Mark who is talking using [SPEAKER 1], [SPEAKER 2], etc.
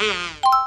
[SPEAKER 1] Mm-hmm.